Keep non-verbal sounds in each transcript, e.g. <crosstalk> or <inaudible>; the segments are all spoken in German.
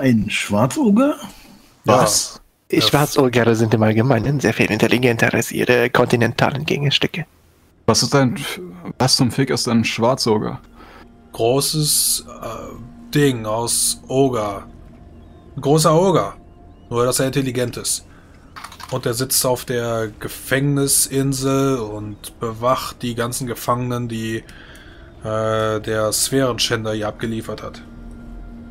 Ein Schwarzoger? Was? Ja. Schwarzogere sind im Allgemeinen sehr viel intelligenter als ihre kontinentalen Gegenstücke. Was ist ein. Was zum Fick ist ein Schwarzoger? Großes äh, Ding aus Oger. Ein großer Oger. Nur, dass er intelligent ist. Und er sitzt auf der Gefängnisinsel und bewacht die ganzen Gefangenen, die äh, der Sphärenschänder hier abgeliefert hat.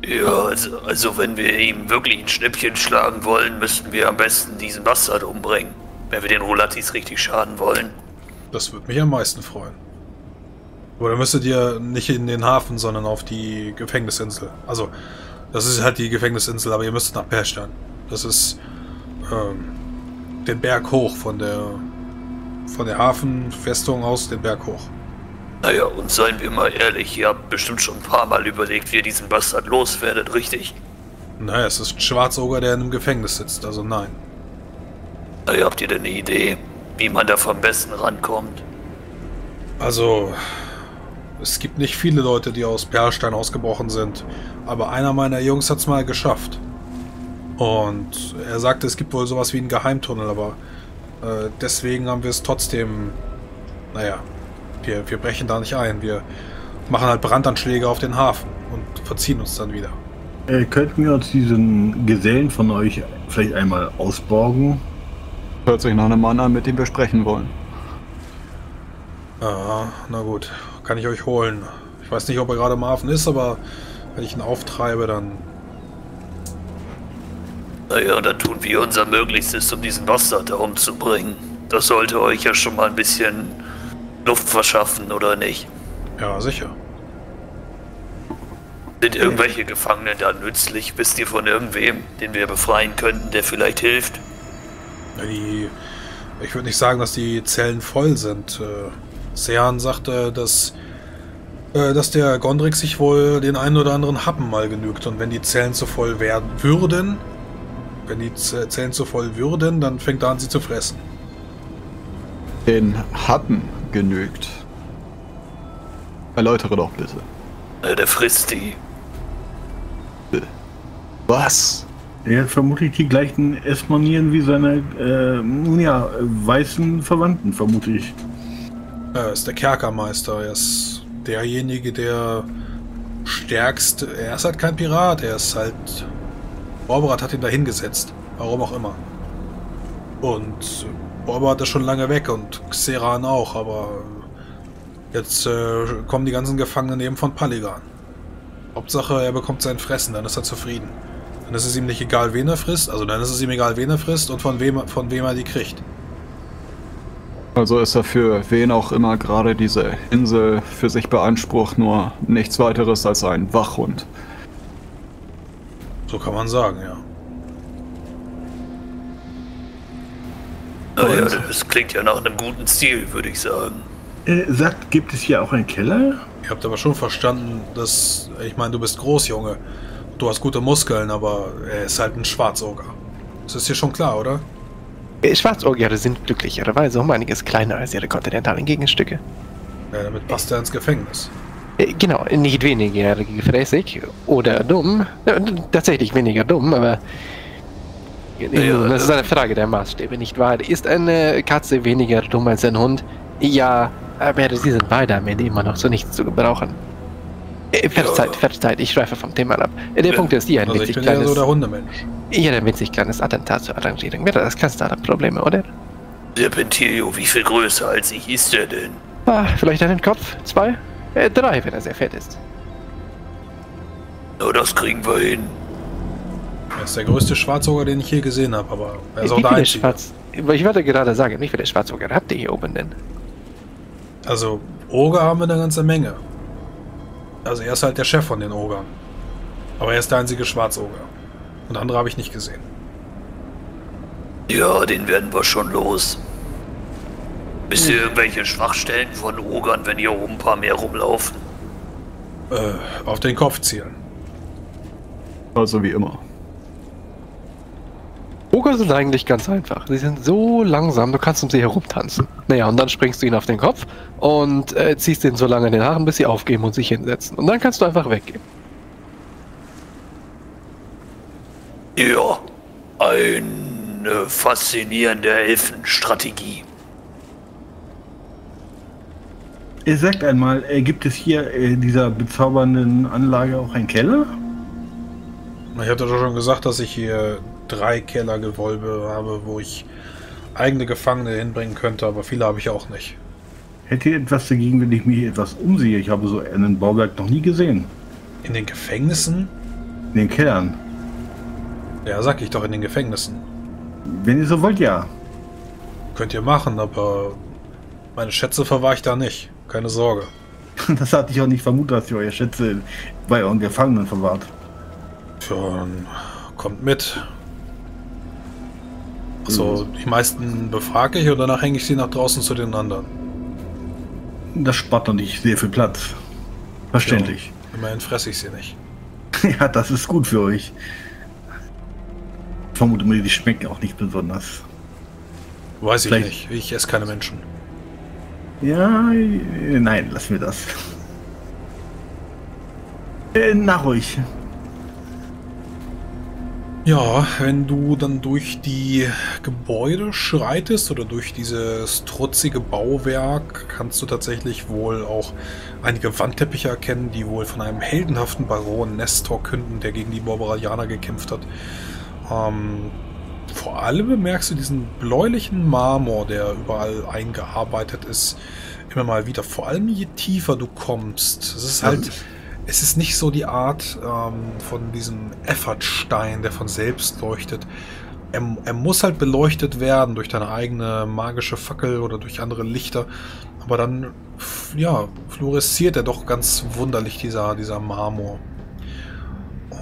Ja, also, also wenn wir ihm wirklich ein Schnippchen schlagen wollen, müssten wir am besten diesen Bastard umbringen. Wenn wir den Rolatis richtig schaden wollen. Das würde mich am meisten freuen. Aber dann müsstet ihr nicht in den Hafen, sondern auf die Gefängnisinsel. Also, das ist halt die Gefängnisinsel, aber ihr müsst nach Perstan. Das ist ähm, den Berg hoch von der von der Hafenfestung aus den Berg hoch. Naja, und seien wir mal ehrlich, ihr habt bestimmt schon ein paar Mal überlegt, wie ihr diesen Bastard loswerdet, richtig? Naja, es ist ein Schwarzoger, der in einem Gefängnis sitzt, also nein. Naja, habt ihr denn eine Idee, wie man da am besten rankommt? Also, es gibt nicht viele Leute, die aus Perlstein ausgebrochen sind, aber einer meiner Jungs hat es mal geschafft. Und er sagte, es gibt wohl sowas wie einen Geheimtunnel, aber äh, deswegen haben wir es trotzdem. Naja, wir, wir brechen da nicht ein. Wir machen halt Brandanschläge auf den Hafen und verziehen uns dann wieder. Äh, könnten wir uns diesen Gesellen von euch vielleicht einmal ausborgen? Hört sich nach einem Mann an, mit dem wir sprechen wollen. Ah, na gut. Kann ich euch holen. Ich weiß nicht, ob er gerade im Hafen ist, aber wenn ich ihn auftreibe, dann naja, dann tun wir unser Möglichstes, um diesen Bastard da umzubringen. Das sollte euch ja schon mal ein bisschen Luft verschaffen, oder nicht? Ja, sicher. Sind irgendwelche Gefangene da nützlich? Wisst ihr von irgendwem, den wir befreien könnten, der vielleicht hilft? Die, ich würde nicht sagen, dass die Zellen voll sind. Äh, Sehan sagte, dass, äh, dass der Gondrik sich wohl den einen oder anderen Happen mal genügt. Und wenn die Zellen zu voll werden würden, wenn die Zellen zu voll würden, dann fängt er an, sie zu fressen. Den Happen genügt. Erläutere doch bitte. Äh, der frisst die. Was? Er hat vermutlich die gleichen Essmanieren wie seine äh, ja, weißen Verwandten, vermute ich. Er ist der Kerkermeister. Er ist derjenige, der stärkst. Er ist halt kein Pirat. Er ist halt Borberat hat ihn da hingesetzt. Warum auch immer. Und Borberat ist schon lange weg und Xeran auch, aber jetzt äh, kommen die ganzen Gefangenen eben von Paligan. Hauptsache, er bekommt sein Fressen, dann ist er zufrieden. Dann ist es ihm nicht egal, wen er frisst, also dann ist es ihm egal, wen er frisst und von wem, von wem er die kriegt. Also ist er für wen auch immer gerade diese Insel für sich beansprucht, nur nichts weiteres als ein Wachhund. So kann man sagen, ja. Naja, das klingt ja nach einem guten Ziel, würde ich sagen. Äh, sagt, gibt es hier auch einen Keller? Ihr habt aber schon verstanden, dass. Ich meine, du bist groß, Junge. Du hast gute Muskeln, aber er ist halt ein Schwarzoger. Das ist dir schon klar, oder? Äh, Schwarzogere sind glücklicherweise um einiges kleiner als ihre kontinentalen Gegenstücke. Ja, damit passt er ins Gefängnis. Äh, genau, nicht weniger gefräßig oder dumm. Tatsächlich weniger dumm, aber das ist eine Frage der Maßstäbe, nicht wahr? Ist eine Katze weniger dumm als ein Hund? Ja, aber sie sind beide am Ende immer noch so nichts zu gebrauchen. Äh, verzeiht, verzeiht, ich schweife vom Thema ab. Der ja, Punkt ist, hier ein also winzig ich bin kleines... Ja so der Hundemensch. Hier ein winzig kleines Attentat zur Arrangierung. Wäre das kein Startup-Probleme, oder? Serpentilio, wie viel größer als ich ist er denn? Ah, vielleicht einen Kopf? Zwei? Äh, drei, wenn er sehr fett ist. Na, das kriegen wir hin. Er ist der größte Schwarzoger, den ich je gesehen habe, aber er ist Wie auch der einzige. Schwarz... Ich wollte gerade sagen, wie viele Schwarzoger habt ihr hier oben denn? Also, Oger haben wir eine ganze Menge. Also, er ist halt der Chef von den Ogern. Aber er ist der einzige Schwarzoger. Und andere habe ich nicht gesehen. Ja, den werden wir schon los. Wisst ihr irgendwelche Schwachstellen von Ogern, wenn hier oben ein paar mehr rumlaufen? Äh, auf den Kopf zielen. Also wie immer. Oger sind eigentlich ganz einfach. Sie sind so langsam, du kannst um sie herumtanzen. Naja, und dann springst du ihnen auf den Kopf und äh, ziehst ihnen so lange in den Haaren, bis sie aufgeben und sich hinsetzen. Und dann kannst du einfach weggehen. Ja, eine faszinierende Elfenstrategie. Ihr sagt einmal, äh, gibt es hier in dieser bezaubernden Anlage auch einen Keller? Ich hatte doch schon gesagt, dass ich hier drei Kellergewölbe habe, wo ich eigene Gefangene hinbringen könnte, aber viele habe ich auch nicht. Hättet ihr etwas dagegen, wenn ich mich etwas umsehe? Ich habe so einen Bauwerk noch nie gesehen. In den Gefängnissen? In den Kellern. Ja, sag ich doch, in den Gefängnissen. Wenn ihr so wollt, ja. Könnt ihr machen, aber meine Schätze verwahre ich da nicht. Keine Sorge. <laughs> Das hatte ich auch nicht vermutet, dass ihr eure Schätze bei euren Gefangenen verwahrt. Tja, kommt mit. Also, die meisten befrage ich und danach hänge ich sie nach draußen zu den anderen. Das spart doch nicht sehr viel Platz. Verständlich. Ja, immerhin fresse ich sie nicht. <laughs> Ja, das ist gut für euch. Ich vermute mal, die schmecken auch nicht besonders. Weiß ich Vielleicht- nicht. Ich esse keine Menschen. Ja, äh, nein, lass mir das. Äh, nach euch. Ja, wenn du dann durch die Gebäude schreitest oder durch dieses trutzige Bauwerk, kannst du tatsächlich wohl auch einige Wandteppiche erkennen, die wohl von einem heldenhaften Baron Nestor künden, der gegen die Borberalianer gekämpft hat. Ähm, vor allem bemerkst du diesen bläulichen Marmor, der überall eingearbeitet ist, immer mal wieder. Vor allem je tiefer du kommst. Es ist halt, es ist nicht so die Art ähm, von diesem Effertstein, der von selbst leuchtet. Er, er muss halt beleuchtet werden durch deine eigene magische Fackel oder durch andere Lichter. Aber dann, ja, fluoresziert er doch ganz wunderlich, dieser, dieser Marmor.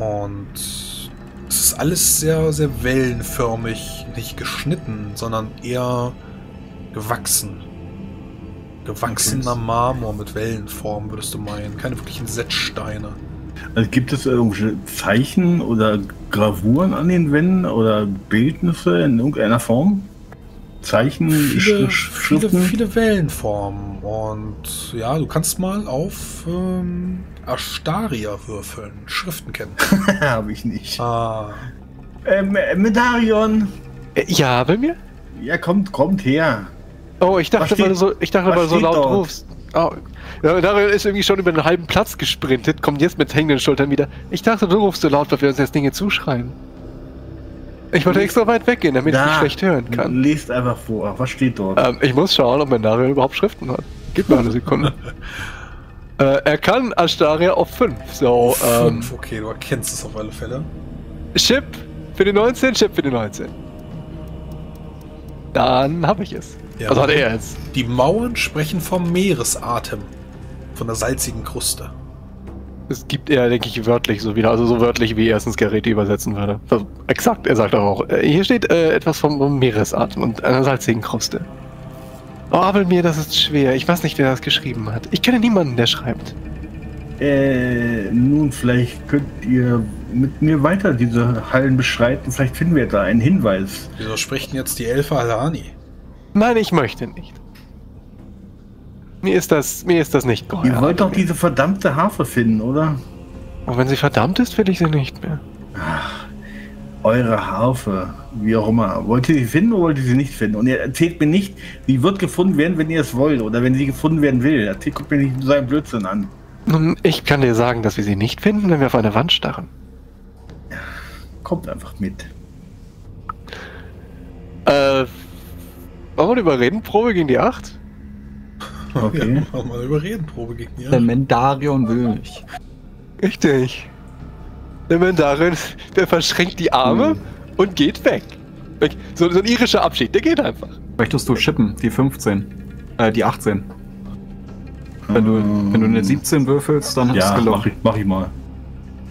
Und es ist alles sehr, sehr wellenförmig, nicht geschnitten, sondern eher gewachsen. Gewachsener. Marmor mit Wellenform, würdest du meinen. Keine wirklichen Setzsteine. Also gibt es irgendwelche Zeichen oder Gravuren an den Wänden oder Bildnisse in irgendeiner Form? Zeichen, Viele, Sch- viele, Schriften? viele Wellenformen. Und ja, du kannst mal auf ähm, Astaria würfeln. Schriften kennen. <laughs> Habe ich nicht. ah, Ähm, äh, Medarion! Äh, Ja, bei mir? Ja, kommt, kommt her. Oh, ich dachte, weil du so, ich dachte, weil du so laut dort? rufst. Oh. Ja, Dario ist irgendwie schon über einen halben Platz gesprintet, kommt jetzt mit hängenden Schultern wieder. Ich dachte, du rufst so laut, weil wir uns jetzt Dinge zuschreien. Ich wollte extra weit weggehen, damit ich dich schlecht hören kann. Lest einfach vor. Was steht dort? Ähm, ich muss schauen, ob mein Dario überhaupt Schriften hat. Gib mir eine Sekunde. <laughs> äh, er kann Astaria auf 5. So, ähm, fünf. Okay, du erkennst es auf alle Fälle. Chip für die 19, Chip für die 19. Dann habe ich es. Ja. Also hat er es. Die Mauern sprechen vom Meeresatem. Von der salzigen Kruste. Es gibt er, denke ich, wörtlich so wieder. Also so wörtlich, wie er es ins Gerät übersetzen würde. Also, exakt, er sagt auch. Äh, hier steht äh, etwas vom, vom Meeresatem und einer salzigen Kruste. Oh, aber mir, das ist schwer. Ich weiß nicht, wer das geschrieben hat. Ich kenne niemanden, der schreibt. Äh, nun, vielleicht könnt ihr mit mir weiter diese Hallen beschreiten. Vielleicht finden wir da einen Hinweis. Wieso spricht denn jetzt die Elfe Alani? Nein, ich möchte nicht. Mir ist das, mir ist das nicht geheuer. ihr wollt doch diese verdammte Harfe finden, oder? Und wenn sie verdammt ist, will ich sie nicht mehr. Eure Harfe, wie auch immer. Wollt ihr sie finden oder wollt ihr sie nicht finden? Und ihr erzählt mir nicht, sie wird gefunden werden, wenn ihr es wollt oder wenn sie gefunden werden will. Erzählt, guckt mir nicht so einen Blödsinn an. Nun, ich kann dir sagen, dass wir sie nicht finden, wenn wir auf eine Wand starren. Kommt einfach mit. Äh, wollen wir eine Überredenprobe gegen die 8? Okay. Ja, machen wir eine Überredenprobe gegen Der ihr. Mendarion will nicht. Richtig. Der Mandarin, der verschränkt die Arme Mhm. und geht weg. weg. So, so ein irischer Abschied, der geht einfach. Möchtest du chippen? Die 15. Äh, die 18. Wenn du, wenn du eine 17 würfelst, dann hast Ja, mach gelungen. ich, mach ich mal.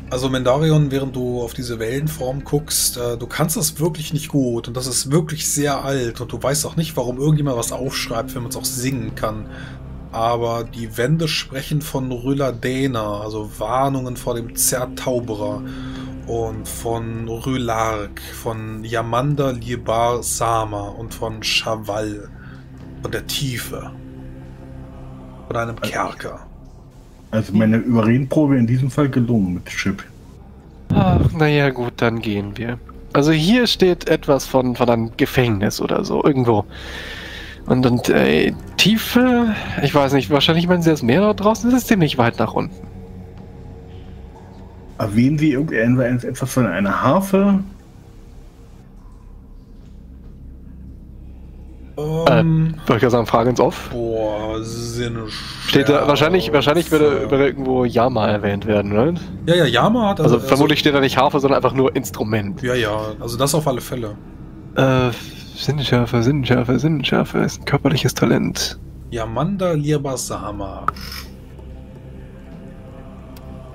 Also Mendarion, während du auf diese Wellenform guckst, äh, du kannst das wirklich nicht gut und das ist wirklich sehr alt und du weißt auch nicht, warum irgendjemand was aufschreibt, wenn man es auch singen kann. Aber die Wände sprechen von Rüladena, also Warnungen vor dem Zertauberer und von Rülark, von Yamanda Libar Sama und von Chaval, von der Tiefe, von einem Kerker. Also meine Überredenprobe in diesem Fall gelungen mit Chip. Ach, naja, gut, dann gehen wir. Also hier steht etwas von, von einem Gefängnis oder so, irgendwo. Und, und äh, Tiefe, ich weiß nicht, wahrscheinlich meinen sie das Meer da draußen, das ist ziemlich weit nach unten. Erwähnen Sie irgendetwas etwas von einer Harfe? Ähm, Wollte ich ja sagen, Frage ins Off. boah, Sinne. Steht da, wahrscheinlich, wahrscheinlich würde, würde irgendwo Yama erwähnt werden, ne? Ja, ja, Yama hat. Also, vermutlich steht da nicht Harfe, sondern einfach nur Instrument. Ja, ja, also das auf alle Fälle. Äh, Sinnenschärfe, Sinnenschärfe, Sinnenschärfe ist ein körperliches Talent. Yamanda Lirbasama.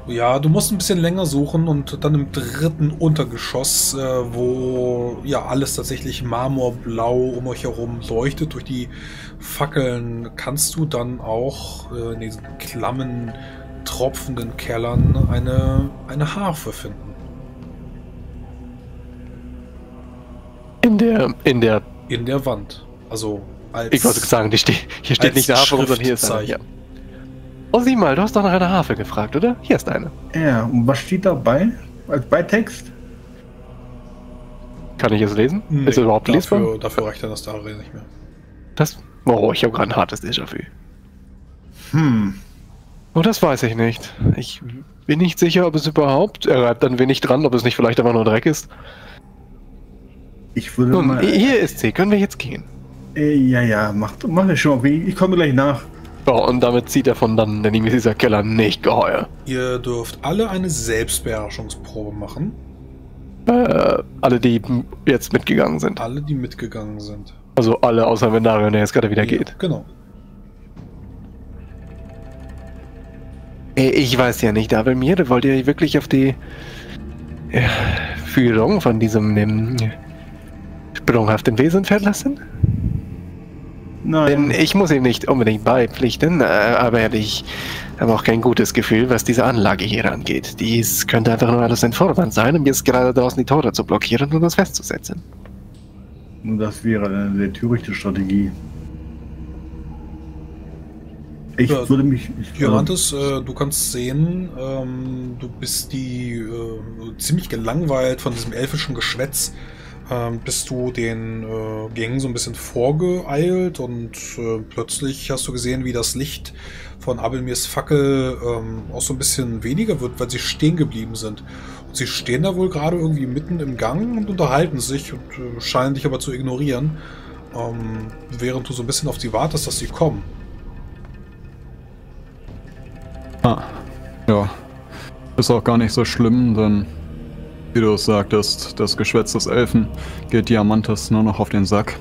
Ja, du musst ein bisschen länger suchen und dann im dritten Untergeschoss, äh, wo ja alles tatsächlich marmorblau um euch herum leuchtet durch die Fackeln, kannst du dann auch äh, in diesen klammen, tropfenden Kellern eine, eine Harfe finden. In der, in der, In der Wand. Also als. ich wollte sagen, die ste hier steht nicht eine Harfe sondern hier ist eine. Ja. Oh, sieh mal, du hast doch nach einer Harfe gefragt, oder? Hier ist eine. Ja, und was steht dabei? Als Beitext? Kann ich es lesen? Nee, ist es überhaupt lesbar? dafür, dafür reicht dann das da nicht mehr. Das, oh, ich habe gerade ein hartes Déjà-vu. Hm. Oh, das weiß ich nicht. Ich bin nicht sicher, ob es überhaupt, er reibt dann wenig dran, ob es nicht vielleicht einfach nur Dreck ist. Ich würde Nun, mal. hier ist sie, können wir jetzt gehen? Äh, ja, ja, mach, mach das schon. Ich komme gleich nach. Oh, und damit zieht er von dann, denn ihm ist dieser Keller nicht geheuer. Ihr dürft alle eine Selbstbeherrschungsprobe machen. Äh, alle, die jetzt mitgegangen sind. Alle, die mitgegangen sind. Also alle außer Vendario, der jetzt gerade wieder geht. Genau. Ich weiß ja nicht, aber mir wollt ihr wirklich auf die äh, Führung von diesem sprunghaften Wesen verlassen? Denn Nein. ich muss ihm nicht unbedingt beipflichten, äh, aber ich habe auch kein gutes Gefühl, was diese Anlage hier angeht. Dies könnte einfach nur alles ein Vorwand sein, um jetzt gerade draußen die Tore zu blockieren und uns festzusetzen. Nur das wäre eine sehr törichte Strategie. Ich Ja, würde mich. Ich, äh, du kannst sehen, ähm, du bist die äh, ziemlich gelangweilt von diesem elfischen Geschwätz. Ähm, bist du den äh, Gängen so ein bisschen vorgeeilt und äh, plötzlich hast du gesehen, wie das Licht von Abelmirs Fackel ähm, auch so ein bisschen weniger wird, weil sie stehen geblieben sind. Und sie stehen da wohl gerade irgendwie mitten im Gang und unterhalten sich und äh, scheinen dich aber zu ignorieren, ähm, während du so ein bisschen auf sie wartest, dass sie kommen. Ah, ja. Ist auch gar nicht so schlimm, denn wie du es sagtest, das Geschwätz des Elfen geht Diamantes nur noch auf den Sack.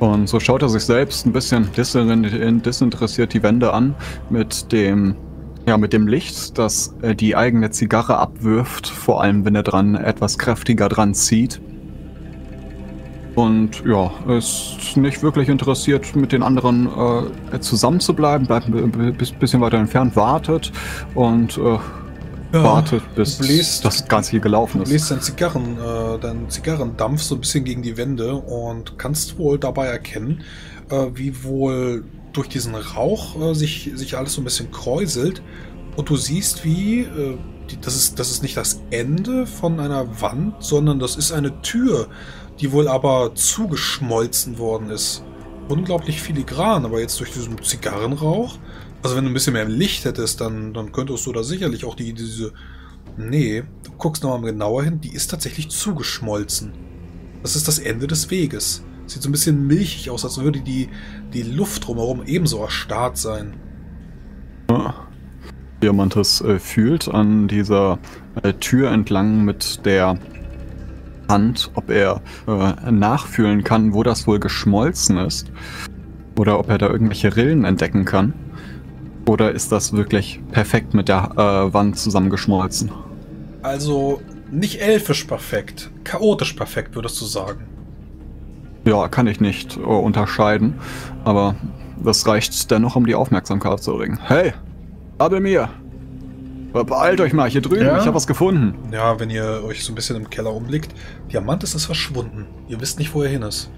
Und so schaut er sich selbst ein bisschen disin- disinteressiert die Wände an mit dem, ja, mit dem Licht, das die eigene Zigarre abwirft, vor allem wenn er dran etwas kräftiger dran zieht. Und ja, ist nicht wirklich interessiert, mit den anderen äh, zusammen bleibt ein bi- bi- bisschen weiter entfernt, wartet und äh, wartet, bis du bläst- das Ganze hier gelaufen Du ist. bläst deinen Zigarren, äh, deinen Zigarrendampf so ein bisschen gegen die Wände und kannst wohl dabei erkennen, äh, wie wohl durch diesen Rauch äh, sich, sich alles so ein bisschen kräuselt. Und du siehst, wie äh, die, das, ist, das ist nicht das Ende von einer Wand, sondern das ist eine Tür, die wohl aber zugeschmolzen worden ist. Unglaublich filigran, aber jetzt durch diesen Zigarrenrauch. Also wenn du ein bisschen mehr Licht hättest, dann, dann könntest du da sicherlich auch die, diese Nee, du guckst nochmal genauer hin, die ist tatsächlich zugeschmolzen. Das ist das Ende des Weges. Sieht so ein bisschen milchig aus, als würde die, die Luft drumherum ebenso erstarrt sein. Diamantes äh, fühlt an dieser äh, Tür entlang mit der Hand, ob er äh, nachfühlen kann, wo das wohl geschmolzen ist. Oder ob er da irgendwelche Rillen entdecken kann. Oder ist das wirklich perfekt mit der äh, Wand zusammengeschmolzen? Also nicht elfisch perfekt, chaotisch perfekt, würdest du sagen. Ja, kann ich nicht äh, unterscheiden. Aber das reicht dennoch, um die Aufmerksamkeit zu erregen. Hey, Abelmir! Beeilt euch mal, hier drüben, Ja? ich habe was gefunden. Ja, wenn ihr euch so ein bisschen im Keller umblickt, Diamantes ist verschwunden. Ihr wisst nicht, wo er hin ist.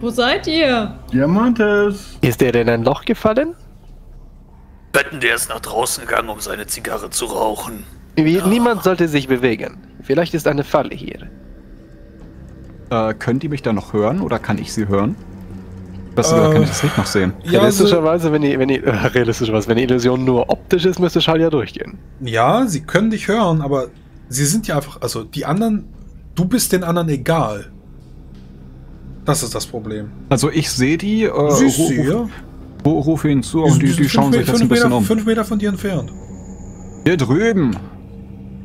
Wo seid ihr? Diamantes! Ist der denn ein Loch gefallen? Wetten, der ist nach draußen gegangen, um seine Zigarre zu rauchen. Wie, Niemand sollte sich bewegen. Vielleicht ist eine Falle hier. Äh, könnt ihr mich da noch hören oder kann ich sie hören? Das, äh, kann ich das nicht noch sehen? Ja, realistischerweise, wenn die, wenn die, äh, <laughs> realistischerweise, wenn die Illusion nur optisch ist, müsste Schall ja durchgehen. Ja, sie können dich hören, aber sie sind ja einfach, also die anderen, du bist den anderen egal. Das ist das Problem. Also ich sehe die, äh, Siehst ruf, ja. ruf, rufe ihnen zu und die, die schauen sich das ein bisschen Meter, um. Fünf Meter von dir entfernt. Hier drüben.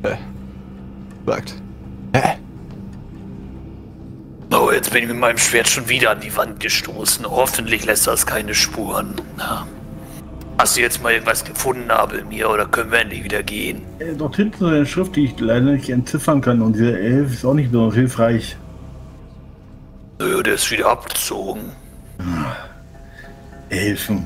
Äh, sagt. Hä? Oh, jetzt bin ich mit meinem Schwert schon wieder an die Wand gestoßen. Hoffentlich lässt das keine Spuren. Na. Hast du jetzt mal irgendwas gefunden, Abel, mir, oder können wir endlich wieder gehen? Äh, dort hinten eine Schrift, die ich leider nicht entziffern kann und diese Elf ist auch nicht besonders hilfreich. Nö, der ist wieder abgezogen. Elfen.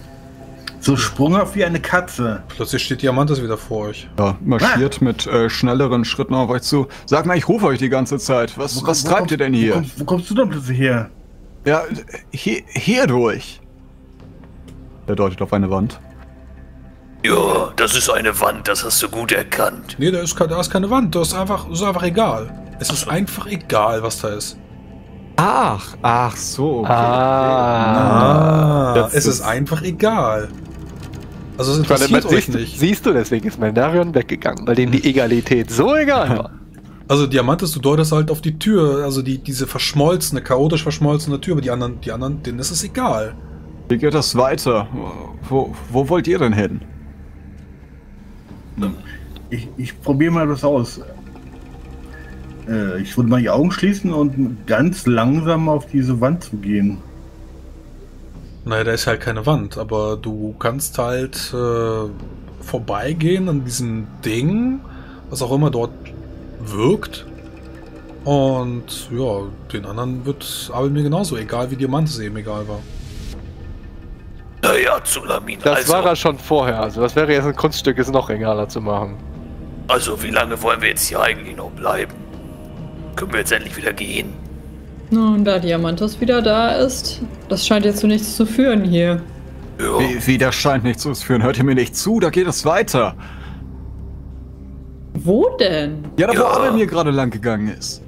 So sprunghaft wie eine Katze. Plötzlich steht Diamantes wieder vor euch. Ja, marschiert ah. mit äh, schnelleren Schritten auf euch zu. Sag mal, ich rufe euch die ganze Zeit. Was, wo, was wo treibt kommst, ihr denn hier? Wo kommst, wo kommst, du denn plötzlich her? Ja, hier, hier durch. Er deutet auf eine Wand. Ja, das ist eine Wand, das hast du gut erkannt. Nee, da ist, da ist keine Wand, das ist einfach, das ist einfach egal. Es ist einfach egal, was da ist. Ach, ach so. Okay. Ah, ah es ist einfach egal. Also es interessiert meine, euch siehst, nicht. Siehst du, deswegen ist Meldarion weggegangen, weil dem die Egalität so egal war. Also Diamantes, du deutest halt auf die Tür, also die, diese verschmolzene, chaotisch verschmolzene Tür, aber die anderen, die anderen, denen ist es egal. Wie geht das weiter? Wo, wo wollt ihr denn hin? Ich, ich probiere mal das aus. Äh, ich würde mal die Augen schließen und ganz langsam auf diese Wand zu gehen. Naja, da ist halt keine Wand, aber du kannst halt äh, vorbeigehen an diesem Ding, was auch immer dort wirkt. Und ja, den anderen wird aber mir genauso egal, wie Diamantes eben egal war. Naja, Zulamin. Das also, war er schon vorher. Also das wäre jetzt ein Kunststück, es noch egaler zu machen. Also wie lange wollen wir jetzt hier eigentlich noch bleiben? Können wir jetzt endlich wieder gehen? Nun, da Diamantos wieder da ist, das scheint jetzt zu nichts zu führen hier. Ja. Wie, wie, das scheint nichts zu führen? Hört ihr mir nicht zu? Da geht es weiter. Wo denn? Ja, da ja. wo Abel mir gerade lang gegangen ist.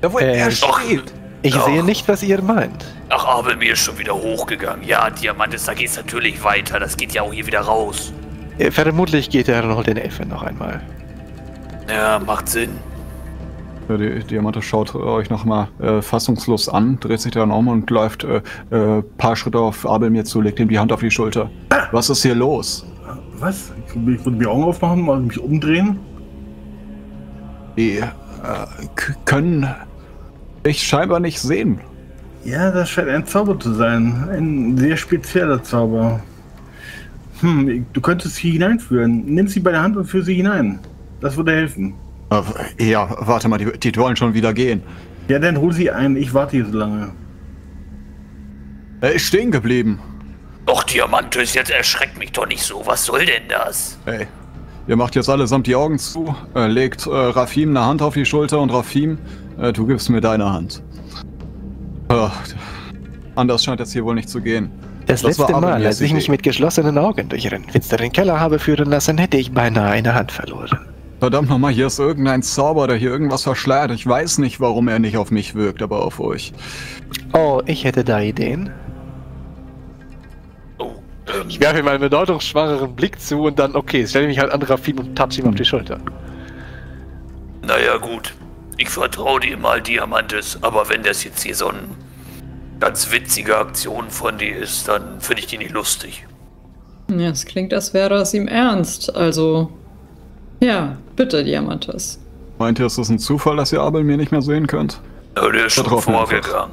Da wo äh, er steht. Ich Doch. sehe nicht, was ihr meint. Ach, Abel mir ist schon wieder hochgegangen. Ja, Diamantes, da geht's natürlich weiter. Das geht ja auch hier wieder raus. Äh, vermutlich geht er noch den Elfen noch einmal. Ja, macht Sinn. Ja, die Diamante schaut euch nochmal äh, fassungslos an, dreht sich dann um und läuft äh, äh, paar Schritte auf Abel mir zu, legt ihm die Hand auf die Schulter. Was ist hier los? Was? Ich würde mir Augen aufmachen, mal mich umdrehen. Die äh, können dich scheinbar nicht sehen. Ja, das scheint ein Zauber zu sein. Ein sehr spezieller Zauber. Hm, du könntest sie hineinführen. Nimm sie bei der Hand und führ sie hinein. Das würde helfen. Äh, ja, warte mal, die, die wollen schon wieder gehen. Ja, dann hol sie ein. Ich warte hier so lange. Er ist stehen geblieben. Doch, Diamantus, jetzt erschreckt mich doch nicht so. Was soll denn das? Ey, ihr macht jetzt allesamt die Augen zu, äh, legt äh, Rafim eine Hand auf die Schulter und Rafim, äh, du gibst mir deine Hand. Äh, anders scheint es hier wohl nicht zu gehen. Das, das letzte Mal, als ich mich mit geschlossenen Augen durch einen finsteren Keller habe führen lassen, hätte ich beinahe eine Hand verloren. Verdammt nochmal, hier ist irgendein Zauber, der hier irgendwas verschleiert. Ich weiß nicht, warum er nicht auf mich wirkt, aber auf euch. Oh, ich hätte da Ideen. Oh, ähm. Ich werfe ihm einen bedeutungsschwangeren Blick zu und dann, okay, stelle mich halt an Rafim und touch ihm auf die Schulter. Naja, gut. Ich vertraue dir mal, Diamantes, aber wenn das jetzt hier so eine ganz witzige Aktion von dir ist, dann finde ich die nicht lustig. Ja, es klingt, als wäre es ihm ernst. Also, ja, bitte, Diamantes. Meint ihr, ist das ein Zufall, dass ihr Abel mir nicht mehr sehen könnt? Ja, der ist schon vorgegangen.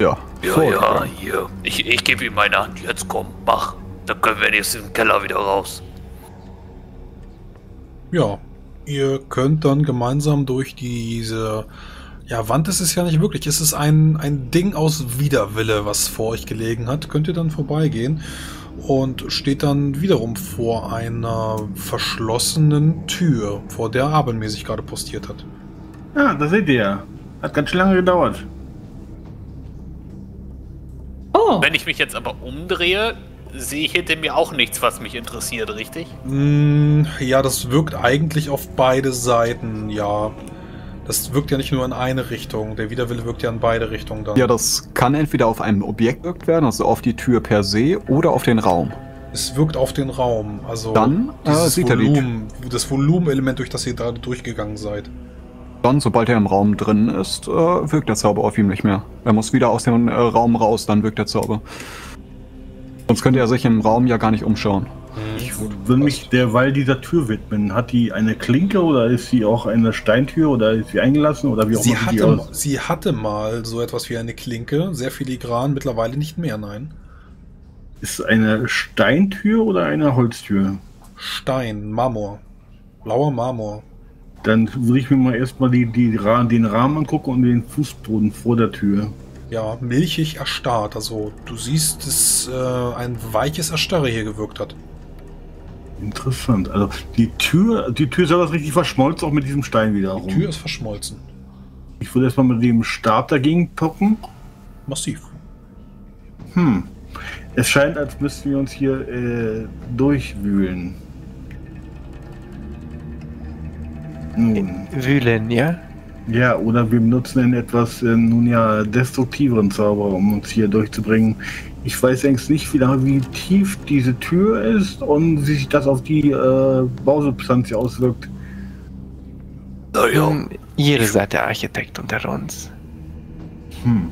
Ja, ja, vorgegangen. ja, hier. Ich, ich gebe ihm meine Hand. Jetzt komm, mach. Dann können wir jetzt im Keller wieder raus. Ja, ihr könnt dann gemeinsam durch diese... Ja, Wand ist es ja nicht wirklich. Es ist ein, ein Ding aus Widerwille, was vor euch gelegen hat. Könnt ihr dann vorbeigehen und steht dann wiederum vor einer verschlossenen Tür, vor der Abel sich gerade postiert hat. Ja, da seht ihr. Hat ganz schön lange gedauert. Oh. Wenn ich mich jetzt aber umdrehe, sehe ich hinter mir auch nichts, was mich interessiert, richtig? Mm, ja, das wirkt eigentlich auf beide Seiten, ja. Das wirkt ja nicht nur in eine Richtung. Der Widerwille wirkt ja in beide Richtungen dann. Ja, das kann entweder auf einem Objekt wirkt werden, also auf die Tür per se, oder auf den Raum. Es wirkt auf den Raum. Also Dann, äh, sieht er die- Volumen, das Volumenelement, durch das ihr gerade durchgegangen seid. Dann, sobald er im Raum drin ist, äh, wirkt der Zauber auf ihm nicht mehr. Er muss wieder aus dem äh, Raum raus, dann wirkt der Zauber. Sonst könnte er sich im Raum ja gar nicht umschauen. Würde mich derweil dieser Tür widmen. Hat die eine Klinke oder ist sie auch eine Steintür oder ist sie eingelassen oder wie auch Sie immer die hatte, aus? sie hatte mal so etwas wie eine Klinke, sehr filigran, mittlerweile nicht mehr, nein. Ist es eine Steintür oder eine Holztür? Stein, Marmor. Blauer Marmor. Dann würde ich mir mal erstmal die, die, den Rahmen angucken und den Fußboden vor der Tür. Ja, milchig erstarrt. Also du siehst, dass äh, ein weiches Erstarre hier gewirkt hat. Interessant. Also die Tür, die Tür selber ist richtig verschmolzen, auch mit diesem Stein wieder Die rum. Tür ist verschmolzen. Ich würde erstmal mit dem Stab dagegen poppen. Massiv. Hm. Es scheint, als müssten wir uns hier äh, durchwühlen. Nun, Wühlen, ja? ja, oder wir benutzen einen etwas äh, nun ja destruktiveren Zauber, um uns hier durchzubringen. Ich weiß längst nicht, wie, lange- wie tief diese Tür ist und wie sich das auf die äh, Bausubstanz auswirkt. Naja, Hm, Ihr seid der Architekt unter uns. Hm.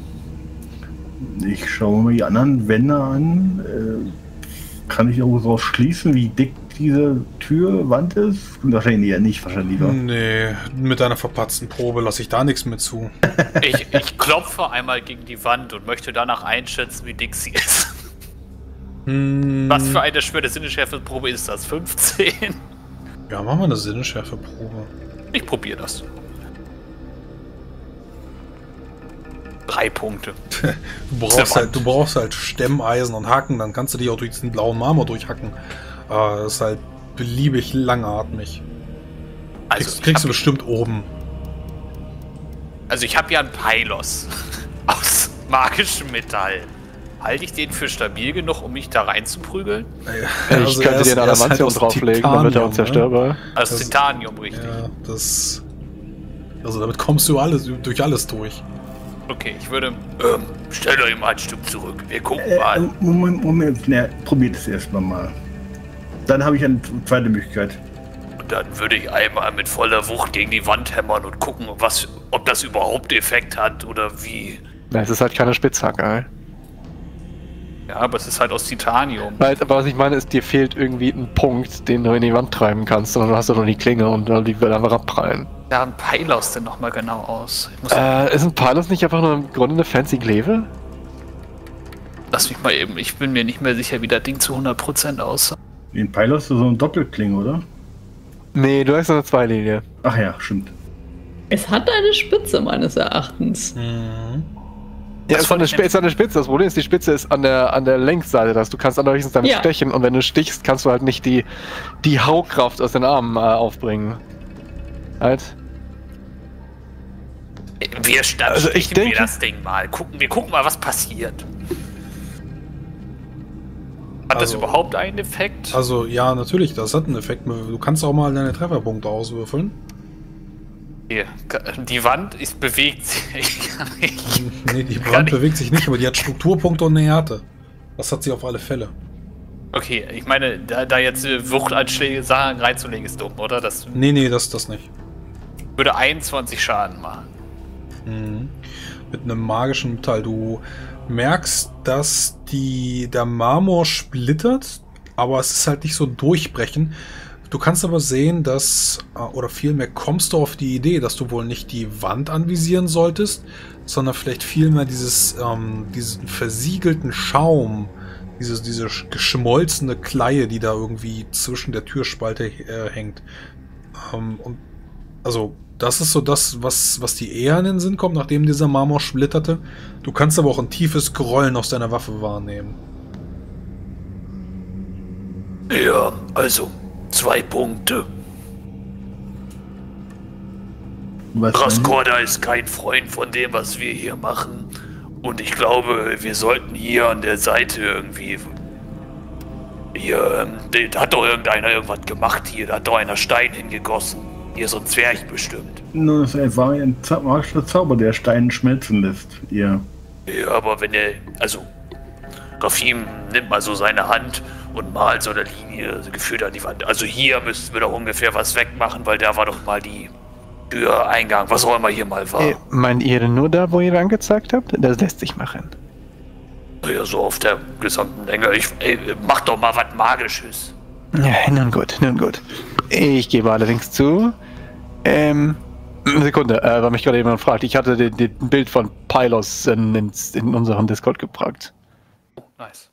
Ich schaue mir die anderen Wände an. Äh, kann ich auch daraus schließen, wie dick diese Türwand ist? Wahrscheinlich eher nicht, wahrscheinlich. wa? Nee, mit deiner verpatzten Probe lasse ich da nichts mit zu. <laughs> ich, ich klopfe einmal gegen die Wand und möchte danach einschätzen, wie dick sie ist. Hm, Was für eine schwere Sinneschärfe-Probe ist das? 15? Ja, machen wir eine Sinneschärfe-Probe. Ich probiere das. Drei Punkte. <laughs> Du brauchst, halt, du brauchst halt Stemmeisen und Hacken, dann kannst du dich auch durch diesen blauen Marmor durchhacken. Aber das ist halt beliebig langatmig. Also kriegst ich kriegst du bestimmt oben. Also ich habe ja einen Pylos <laughs> aus magischem Metall. Halte ich den für stabil genug, um mich da reinzuprügeln? ich Also er könnte ist- den ist halt Adamantium aus drauflegen, dann wird er Titanium, unzerstörbar. Aus Das- Titanium, richtig. Ja, das. Also damit kommst du alles, durch alles durch. Okay, ich würde. Ähm, stellt euch mal ein Stück zurück. Wir gucken Äh, mal. Moment, Moment. Na, probiert es erstmal mal. Dann habe ich eine zweite Möglichkeit. Und dann würde ich einmal mit voller Wucht gegen die Wand hämmern und gucken, was, ob das überhaupt Effekt hat oder wie. Ja, Es ist halt keine Spitzhacke. Ja, aber es ist halt aus Titanium. Weil, aber was ich meine ist, dir fehlt irgendwie ein Punkt, den du in die Wand treiben kannst, sondern du hast ja nur die Klinge und dann die wird einfach abprallen. Da ein Pylos denn nochmal genau aus? Ich muss, Äh, ist ein Pilot nicht einfach nur im Grunde eine fancy Glaive? Lass mich mal eben. Ich bin mir nicht mehr sicher, wie das Ding zu 100% aussah. Den Pylos ist so ein Doppelkling, oder? Nee, du hast eine Zweilinie. Ach ja, stimmt. Es hat eine Spitze meines Erachtens. Mhm. Ja, Das es ist eine, Sp ist eine Spitze. Das Problem ist, die Spitze ist an der, an der Längsseite. Das du kannst dann höchstens damit Ja. stechen und wenn du stichst, kannst du halt nicht die, die Haukraft aus den Armen äh, aufbringen. Halt. Wir starten Also ich denke- wir das Ding mal. Gucken, wir gucken mal, was passiert. Hat das Also- überhaupt einen Effekt? Also ja, natürlich, das hat einen Effekt. Du kannst auch mal deine Trefferpunkte auswürfeln. Hier, die Wand ist bewegt sich. <laughs> Nee, die ich- bewegt sich nicht, aber die hat Strukturpunkte und eine Härte. Das hat sie auf alle Fälle. Okay, ich meine, da, da jetzt äh, Wuchtanschläge Sachen reinzulegen, ist dumm, oder? Das Nee, nee, das das nicht. würde 21 Schaden machen. Mhm. Mit einem magischen Metall. Du merkst, dass die, der Marmor splittert, aber es ist halt nicht so durchbrechen. Du kannst aber sehen, dass, äh, oder vielmehr kommst du auf die Idee, dass du wohl nicht die Wand anvisieren solltest, sondern vielleicht vielmehr dieses, ähm, diesen versiegelten Schaum, diese, diese sch- geschmolzene Kleie, die da irgendwie zwischen der Türspalte äh, hängt. Ähm, und also, das ist so das, was, was die eher in den Sinn kommt, nachdem dieser Marmor splitterte. Du kannst aber auch ein tiefes Grollen aus deiner Waffe wahrnehmen. Ja, also zwei Punkte. Raskorda ist kein Freund von dem, was wir hier machen. Und ich glaube, wir sollten hier an der Seite irgendwie. Hier, ähm, da hat doch irgendeiner irgendwas gemacht hier. Da hat doch einer Stein hingegossen. Hier so ein Zwerg bestimmt. Nun, es war ein magischer Zauber, der Steine schmelzen lässt. Ihr. Ja, aber wenn er, also, Rafim nimmt mal so seine Hand und malt so eine Linie geführt an die Wand. Also hier müssten wir doch ungefähr was wegmachen, weil da war doch mal die Tür, Eingang, was auch immer hier mal war. Äh, meint ihr nur da, wo ihr angezeigt habt? Das lässt sich machen. Ja, so auf der gesamten Länge. Ich, ey, mach doch mal was Magisches. Ja, nun gut, nun gut. Ich gebe allerdings zu. Ähm, Sekunde, äh, weil mich gerade jemand fragt. Ich hatte den, den Bild von Pylos in, in, in unseren Discord. Oh, nice.